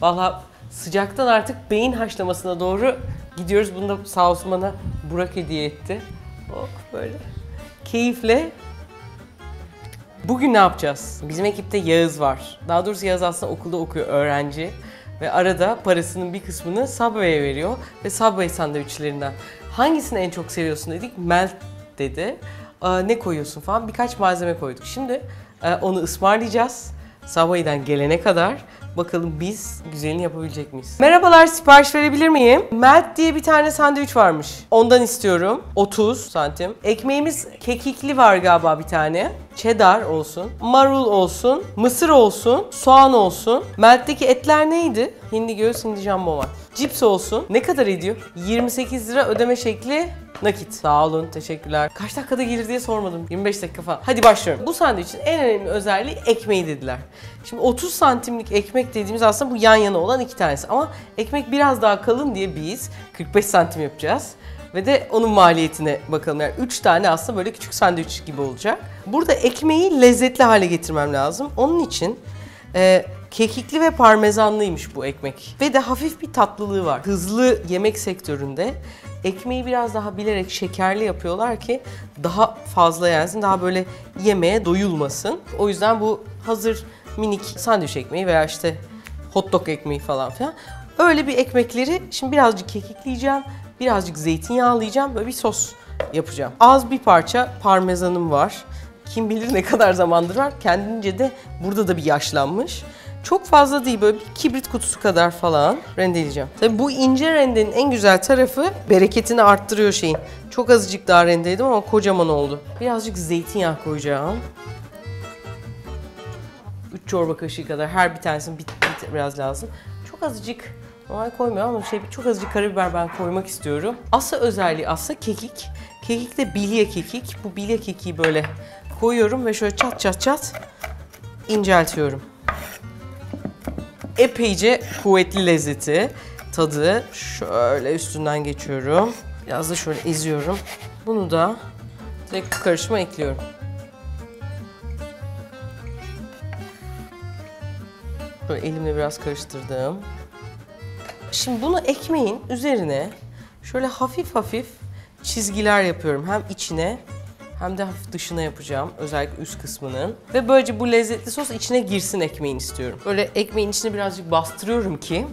Valla sıcaktan artık beyin haşlamasına doğru gidiyoruz. Bunu da sağ olsun bana Burak hediye etti. Oh böyle keyifle Bugün ne yapacağız? Bizim ekipte Yağız var. Daha doğrusu Yağız aslında okulda okuyor, öğrenci. Ve arada parasının bir kısmını Subway'e veriyor. Ve Subway sandviçlerinden. Hangisini en çok seviyorsun dedik. Melt dedi. Aa, ne koyuyorsun falan. Birkaç malzeme koyduk. Şimdi e, onu ısmarlayacağız. Subway'den gelene kadar. Bakalım biz güzelini yapabilecek miyiz? Merhabalar sipariş verebilir miyim? Melt diye bir tane sandviç varmış. Ondan istiyorum. 30 santim. Ekmeğimiz kekikli var galiba bir tane. Cheddar olsun. Marul olsun. Mısır olsun. Soğan olsun. Melt'teki etler neydi? Hindi göğüs, hindi jambon var. Cips olsun. Ne kadar ediyor? 28 lira ödeme şekli Nakit. Sağ olun, teşekkürler. Kaç dakikada gelir diye sormadım. 25 dakika falan. Hadi başlıyorum. Bu sandviçin en önemli özelliği ekmeği dediler. Şimdi 30 santimlik ekmek dediğimiz aslında bu yan yana olan iki tanesi. Ama ekmek biraz daha kalın diye biz 45 santim yapacağız. Ve de onun maliyetine bakalım. Yani 3 tane aslında böyle küçük sandviç gibi olacak. Burada ekmeği lezzetli hale getirmem lazım. Onun için e, kekikli ve parmesanlıymış bu ekmek. Ve de hafif bir tatlılığı var. Hızlı yemek sektöründe ekmeği biraz daha bilerek şekerli yapıyorlar ki daha fazla yensin, daha böyle yemeğe doyulmasın. O yüzden bu hazır minik sandviç ekmeği veya işte hot dog ekmeği falan filan. Öyle bir ekmekleri şimdi birazcık kekikleyeceğim, birazcık zeytinyağlayacağım, böyle bir sos yapacağım. Az bir parça parmesanım var. Kim bilir ne kadar zamandır var. Kendince de burada da bir yaşlanmış. Çok fazla değil böyle bir kibrit kutusu kadar falan rendeleyeceğim. Tabii bu ince rendenin en güzel tarafı bereketini arttırıyor şeyin. Çok azıcık daha rendeledim ama kocaman oldu. Birazcık zeytinyağı koyacağım. 3 çorba kaşığı kadar her bir tanesinin bit, bit biraz lazım. Çok azıcık normal koymuyorum ama şey çok azıcık karabiber ben koymak istiyorum. Asla özelliği aslında kekik. Kekik de bilye kekik. Bu bilye kekiği böyle koyuyorum ve şöyle çat çat çat inceltiyorum epeyce kuvvetli lezzeti, tadı. Şöyle üstünden geçiyorum. Biraz da şöyle eziyorum. Bunu da direkt karışıma ekliyorum. Böyle elimle biraz karıştırdım. Şimdi bunu ekmeğin üzerine şöyle hafif hafif çizgiler yapıyorum. Hem içine hem de hafif dışına yapacağım. Özellikle üst kısmının. Ve böylece bu lezzetli sos içine girsin ekmeğin istiyorum. Böyle ekmeğin içine birazcık bastırıyorum ki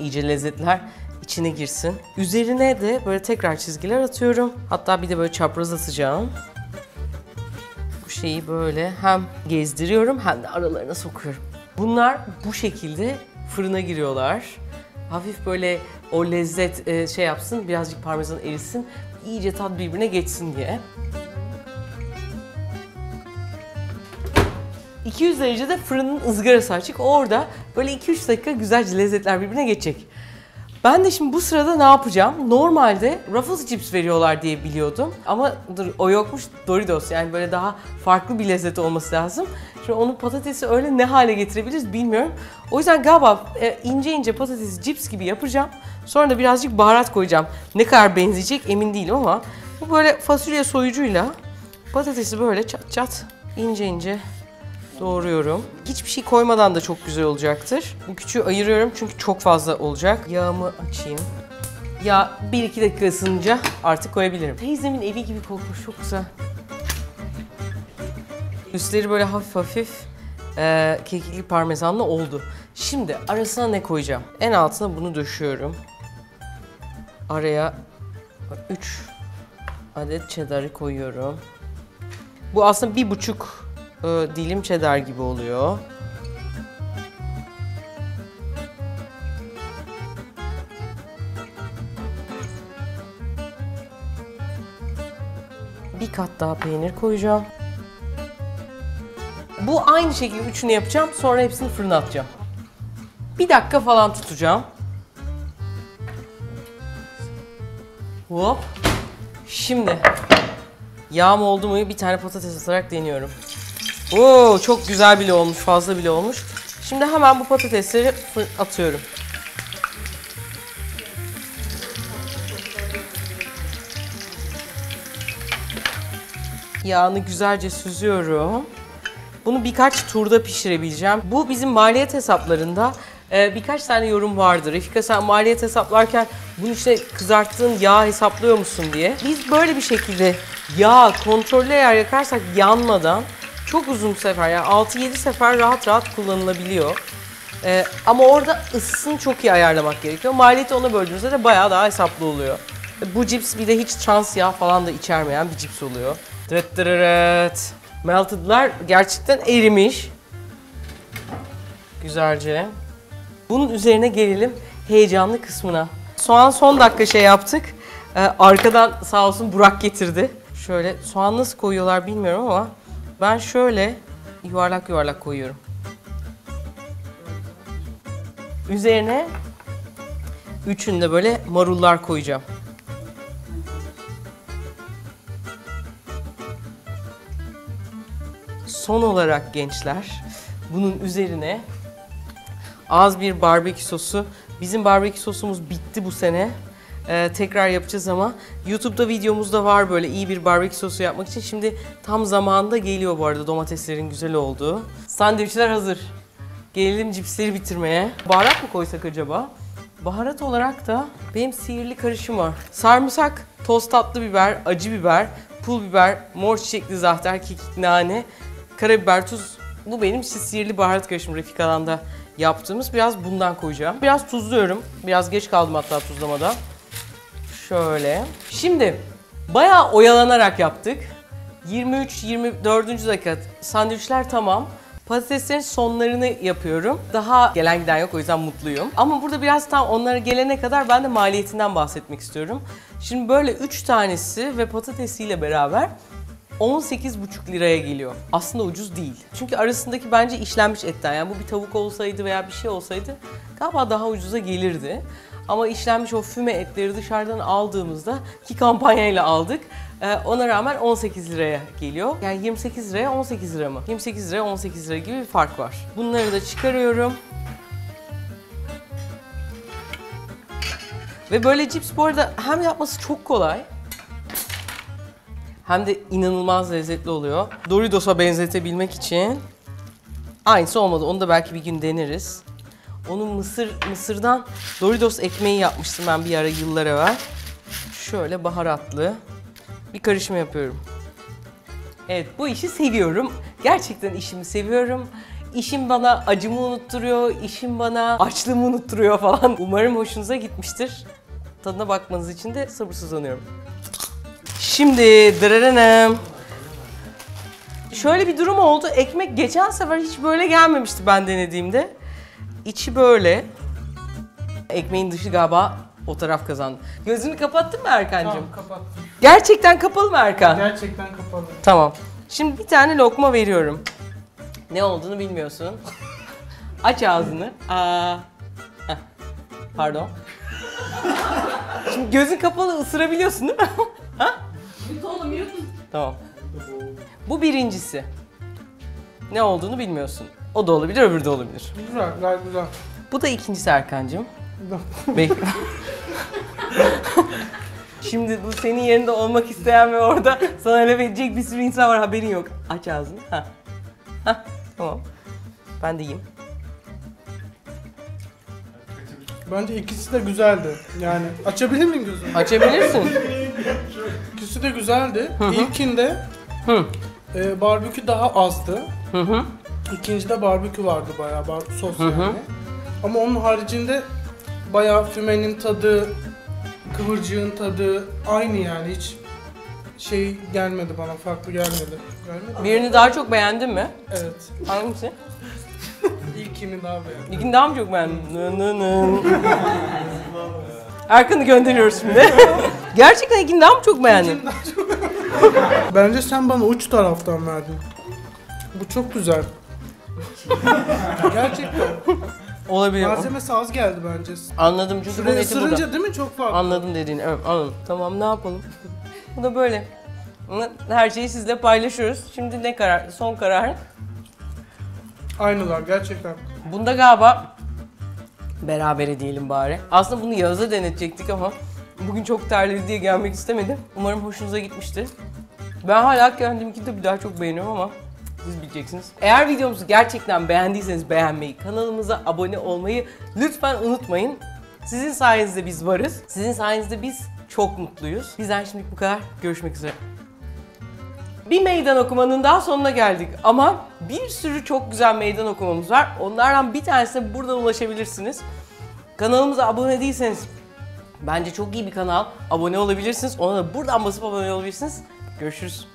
iyice lezzetler içine girsin. Üzerine de böyle tekrar çizgiler atıyorum. Hatta bir de böyle çapraz atacağım. Bu şeyi böyle hem gezdiriyorum hem de aralarına sokuyorum. Bunlar bu şekilde fırına giriyorlar. Hafif böyle o lezzet e, şey yapsın, birazcık parmesan erisin, iyice tat birbirine geçsin diye. 200 derecede fırının ızgarası açık. Orada böyle 2-3 dakika güzelce lezzetler birbirine geçecek. Ben de şimdi bu sırada ne yapacağım? Normalde Ruffles cips veriyorlar diye biliyordum. Ama dur o yokmuş Doritos yani böyle daha farklı bir lezzet olması lazım. Şimdi onun patatesi öyle ne hale getirebiliriz bilmiyorum. O yüzden galiba e, ince ince patatesi cips gibi yapacağım. Sonra da birazcık baharat koyacağım. Ne kadar benzeyecek emin değilim ama bu böyle fasulye soyucuyla patatesi böyle çat çat ince ince doğruyorum. Hiçbir şey koymadan da çok güzel olacaktır. Bu küçüğü ayırıyorum çünkü çok fazla olacak. Yağımı açayım. Ya 1-2 dakika ısınınca artık koyabilirim. Teyzemin evi gibi kokmuş çok güzel. Üstleri böyle hafif hafif e, kekikli parmesanlı oldu. Şimdi arasına ne koyacağım? En altına bunu döşüyorum. Araya 3 adet cheddar'ı koyuyorum. Bu aslında bir buçuk e, dilim cheddar gibi oluyor. Bir kat daha peynir koyacağım. Bu aynı şekilde üçünü yapacağım. Sonra hepsini fırına atacağım. Bir dakika falan tutacağım. Hop. Şimdi yağım oldu mu bir tane patates atarak deniyorum. Oo çok güzel bile olmuş, fazla bile olmuş. Şimdi hemen bu patatesleri atıyorum. Yağını güzelce süzüyorum. Bunu birkaç turda pişirebileceğim. Bu bizim maliyet hesaplarında Ee, birkaç tane yorum vardı. Refika sen maliyet hesaplarken bunun içine kızarttığın yağ hesaplıyor musun diye. Biz böyle bir şekilde yağ kontrollü eğer yakarsak yanmadan çok uzun sefer yani 6-7 sefer rahat rahat kullanılabiliyor. Ee, ama orada ısısını çok iyi ayarlamak gerekiyor. Maliyeti ona böldüğünüzde de bayağı daha hesaplı oluyor. Bu cips bir de hiç trans yağ falan da içermeyen bir cips oluyor. Dırıt dırırıt. Melted'lar gerçekten erimiş. Güzelce. Bunun üzerine gelelim heyecanlı kısmına. Soğan son dakika şey yaptık. Ee, arkadan sağ olsun Burak getirdi. Şöyle soğan nasıl koyuyorlar bilmiyorum ama ben şöyle yuvarlak yuvarlak koyuyorum. Üzerine üçünde böyle marullar koyacağım. Son olarak gençler bunun üzerine az bir barbekü sosu. Bizim barbekü sosumuz bitti bu sene. Ee, tekrar yapacağız ama YouTube'da videomuz da var böyle iyi bir barbekü sosu yapmak için. Şimdi tam zamanında geliyor bu arada domateslerin güzel olduğu. Sandviçler hazır. Gelelim cipsleri bitirmeye. Baharat mı koysak acaba? Baharat olarak da benim sihirli karışım var. Sarımsak, toz tatlı biber, acı biber, pul biber, mor çiçekli zahter, kekik, nane, karabiber, tuz. Bu benim sihirli baharat karışımı Refika'dan da yaptığımız. Biraz bundan koyacağım. Biraz tuzluyorum. Biraz geç kaldım hatta tuzlamada. Şöyle. Şimdi bayağı oyalanarak yaptık. 23-24. dakika sandviçler tamam. Patateslerin sonlarını yapıyorum. Daha gelen giden yok o yüzden mutluyum. Ama burada biraz tam onlara gelene kadar ben de maliyetinden bahsetmek istiyorum. Şimdi böyle 3 tanesi ve patatesiyle beraber 18,5 liraya geliyor. Aslında ucuz değil. Çünkü arasındaki bence işlenmiş etten. Yani bu bir tavuk olsaydı veya bir şey olsaydı galiba daha ucuza gelirdi. Ama işlenmiş o füme etleri dışarıdan aldığımızda ki kampanyayla aldık. e, Ona rağmen 18 liraya geliyor. Yani 28 liraya 18 lira mı? 28 liraya 18 lira gibi bir fark var. Bunları da çıkarıyorum. Ve böyle cips bu arada hem yapması çok kolay hem de inanılmaz lezzetli oluyor. Doritos'a benzetebilmek için aynısı olmadı. Onu da belki bir gün deneriz. Onun mısır mısırdan Doritos ekmeği yapmıştım ben bir ara yıllar evvel. Şöyle baharatlı bir karışım yapıyorum. Evet bu işi seviyorum. Gerçekten işimi seviyorum. İşim bana acımı unutturuyor, işim bana açlığımı unutturuyor falan. Umarım hoşunuza gitmiştir. Tadına bakmanız için de sabırsızlanıyorum. Şimdi dırırınım. Şöyle bir durum oldu. Ekmek geçen sefer hiç böyle gelmemişti ben denediğimde. İçi böyle. Ekmeğin dışı galiba o taraf kazandı. Gözünü kapattın mı Erkan'cığım? Tamam kapattım. Gerçekten kapalı mı Erkan? Gerçekten kapalı. Tamam. Şimdi bir tane lokma veriyorum. Ne olduğunu bilmiyorsun. Aç ağzını. Aa. Heh. Pardon. Şimdi gözün kapalı ısırabiliyorsun değil mi? ha? Tamam. Bu birincisi. Ne olduğunu bilmiyorsun. O da olabilir, öbürü de olabilir. Güzel, gayet güzel. Bu da ikincisi Erkan'cığım. Bek- Şimdi bu senin yerinde olmak isteyen ve orada sana laf edecek bir sürü insan var haberin yok. Aç ağzını. Ha. Ha. Tamam. Ben de yiyeyim. Bence ikisi de güzeldi. Yani açabilir miyim gözümü? Açabilirsin. İkisi de güzeldi. İlkinde Hı. e, barbekü daha azdı. Hı hı. İkincide barbekü vardı bayağı bar sos yani. Ama onun haricinde bayağı fümenin tadı, kıvırcığın tadı aynı yani hiç şey gelmedi bana farklı gelmedi. Gelmedi mi? Birini daha çok beğendin mi? Evet. Hangisi? İlkini daha beğendim. İkini daha mı çok beğendin? Nı nı nı. Erkan'ı gönderiyoruz şimdi. Gerçekten ikini daha mı çok beğendin? Bence sen bana uç taraftan verdin. Bu çok güzel. Gerçekten. Olabilir. Malzemesi az geldi bence. Anladım çünkü Şuraya eti burada. değil mi çok farklı? Anladım dediğini. Evet anladım. Tamam ne yapalım? Bu da böyle. Her şeyi sizle paylaşıyoruz. Şimdi ne karar? Son karar. Aynılar gerçekten. Bunda galiba berabere diyelim bari. Aslında bunu Yağız'a denetecektik ama bugün çok terledi diye gelmek istemedim. Umarım hoşunuza gitmiştir. Ben hala kendimki de bir daha çok beğeniyorum ama siz bileceksiniz. Eğer videomuzu gerçekten beğendiyseniz beğenmeyi, kanalımıza abone olmayı lütfen unutmayın. Sizin sayenizde biz varız. Sizin sayenizde biz çok mutluyuz. Bizden şimdilik bu kadar. Görüşmek üzere. Bir meydan okumanın daha sonuna geldik ama bir sürü çok güzel meydan okumamız var. Onlardan bir tanesine buradan ulaşabilirsiniz. Kanalımıza abone değilseniz bence çok iyi bir kanal. Abone olabilirsiniz. Ona da buradan basıp abone olabilirsiniz. Görüşürüz.